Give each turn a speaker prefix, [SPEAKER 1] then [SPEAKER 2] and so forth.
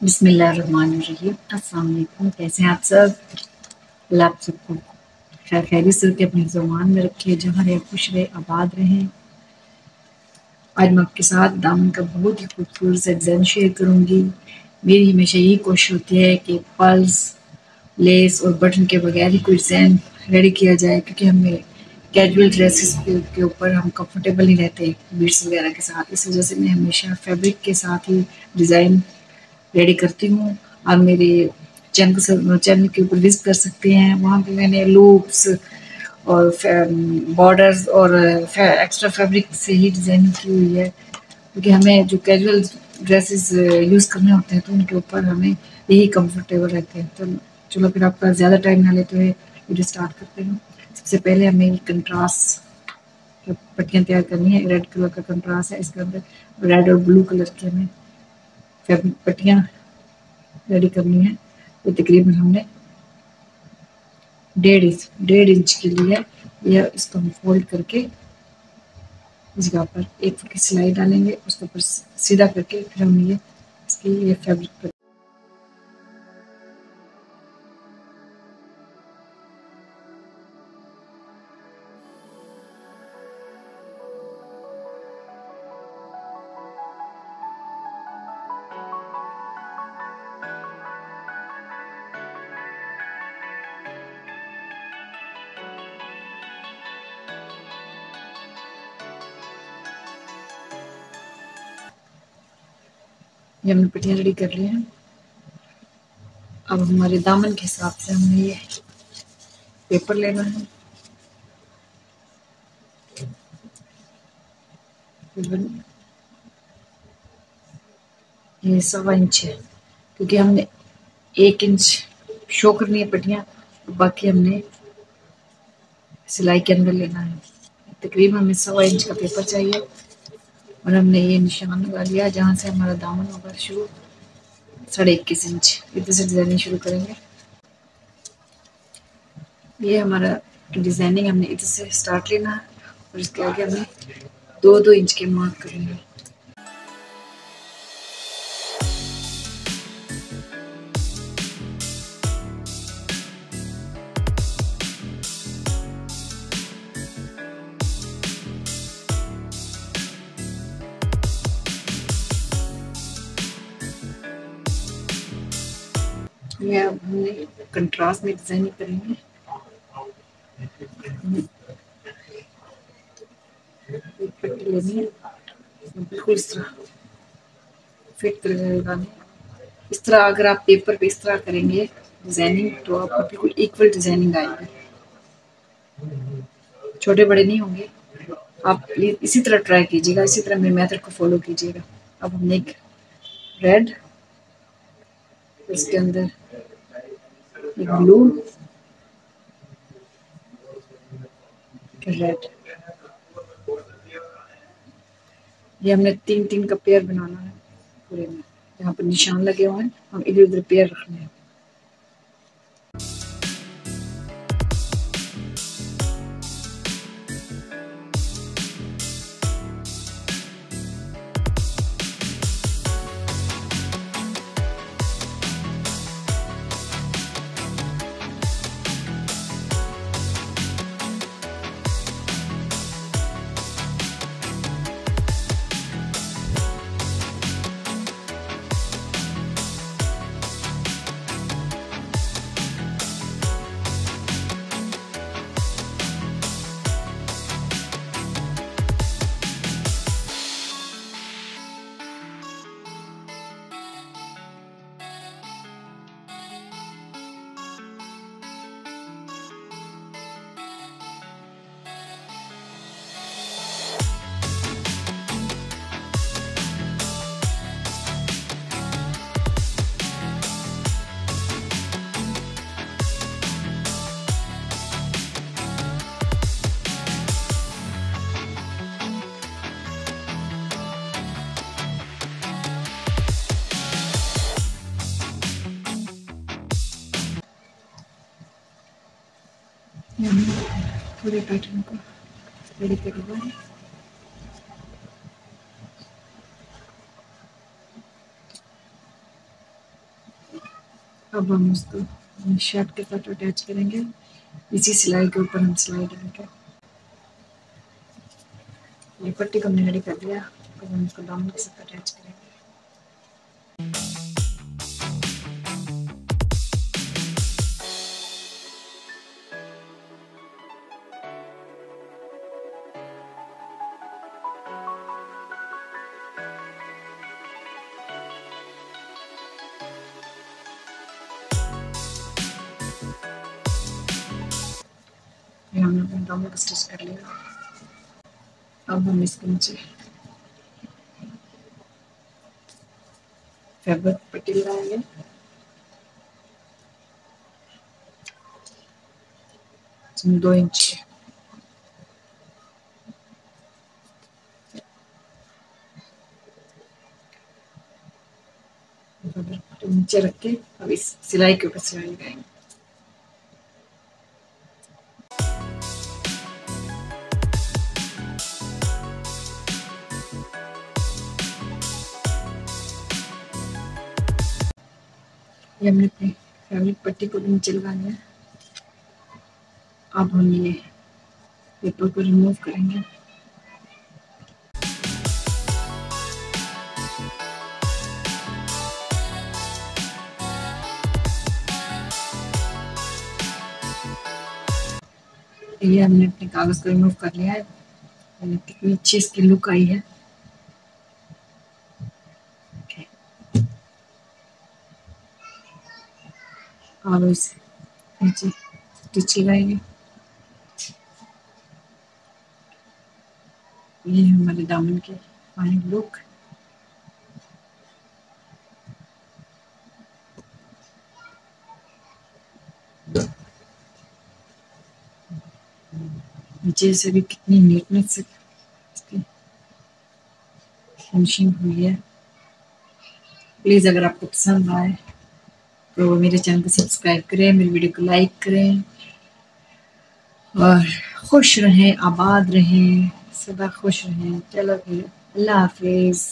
[SPEAKER 1] वालेकुम कैसे हैं आप सब? अल्लाह आप सबको खैर खैरी से के अपने जमान में रखे, जहाँ रहे, खुश रहे, आबाद रहें। आज मैं आपके साथ दामन का बहुत ही खूबसूरत सा डिज़ाइन शेयर करूँगी। मेरी हमेशा यही कोशिश होती है कि पल्स लेस और बटन के बगैर ही कोई डिज़ाइन रेडी किया जाए, क्योंकि हमें कैजुअल ड्रेसेस के ऊपर हम कंफर्टेबल नहीं रहते बीट्स वगैरह के साथ। इस वजह से मैं हमेशा फैब्रिक के साथ ही डिज़ाइन रेडी करती हूँ। आप मेरे चैनल चैनल के ऊपर विज़िट कर सकते हैं। वहाँ पे मैंने लूप्स और बॉर्डर्स और एक्स्ट्रा फैब्रिक से ही डिज़ाइनिंग की हुई है। क्योंकि हमें जो कैजुअल ड्रेसेस यूज़ करने होते हैं तो उनके ऊपर हमें यही कंफर्टेबल रहते हैं। तो चलो, फिर आपका ज़्यादा टाइम ना लेते हुए वीडियो स्टार्ट करते हैं। सबसे पहले हमें कंट्रास्ट पट्टियाँ तैयार करनी है। रेड कलर का कंट्रास्ट है, इसके अंदर रेड और ब्लू कलर के हमें पट्टियाँ रेडी करनी है। तो तकरीबन हमने डेढ़ इंच डेढ़ इंच के लिए यह इसको हम फोल्ड करके जगह पर एक फुट की सिलाई डालेंगे उसके ऊपर सीधा करके फिर हम ये, इसकी ये फैब्रिक ये हमने पटियाँ रेडी कर ली हैं। अब हमारे दामन के हिसाब से हमने ये पेपर लेना है। ये सवा इंच है, क्योंकि हमने एक इंच शो करनी है पटियाँ बाकी हमने सिलाई के अंदर लेना है। तकरीबन हमें सवा इंच का पेपर चाहिए। और हमने ये निशान लगा लिया, जहाँ से हमारा दामन होगा शुरू। साढ़े इक्कीस इंच। इधर से डिज़ाइनिंग शुरू करेंगे। ये हमारा डिज़ाइनिंग हमने इधर से स्टार्ट लेना है और इसके आगे हमें दो दो इंच के मार्क करेंगे। ये अब हमने कंट्रास्ट में डिज़ाइनिंग करेंगे। बिल्कुल इस तरह। फिट कर लगानी इस तरह अगर आप पेपर पे इस तरह करेंगे डिज़ाइनिंग तो आपको बिल्कुल इक्वल डिज़ाइनिंग आएगी। छोटे बड़े नहीं होंगे। आप इसी तरह ट्राई कीजिएगा। इसी तरह मेरे मेथड को फॉलो कीजिएगा। अब हमने एक रेड इसके अंदर ब्लू रेड ये हमने तीन तीन का पेयर बनाना है पूरे में। यहाँ पर निशान लगे हुए हैं। हम इधर उधर पेयर रखने हैं। पूरे पैटर्न को रेडी कर हुआ है। अब हम उसको शर्ट के साथ अटैच करेंगे। इसी सिलाई के ऊपर हम सिलाई डालेंगे ये पट्टी को हमने रेडी कर दिया अब हम इसको दामन के साथ अटैच करेंगे। हमने अपने को स्टिच कर लिया अब हम इसके नीचे फैब्रिक पट्टी लगाएँगे दो इंच। नीचे रख के, अब इस सिलाई के ऊपर सिलाई लगाएँगे। ये हमने अपनी फैब्रिक पट्टी को नीचे लगा लिया। अब हम ये पेपर को रिमूव करेंगे। ये हमने अपने कागज़ को रिमूव कर लिया है। कितनी अच्छी इसकी लुक आई है। और इस नीचे स्टिच लगाएँगे ये हमारे दामन के फाइन लुक नीचे से भी कितनी नीटनेस फिनिशिंग हुई है। प्लीज़ अगर आपको पसंद आए। तो मेरे चैनल को सब्सक्राइब करें, मेरे वीडियो को लाइक करें और खुश रहें, आबाद रहें सदा खुश रहें। चलो फिर, अल्लाह हाफिज़।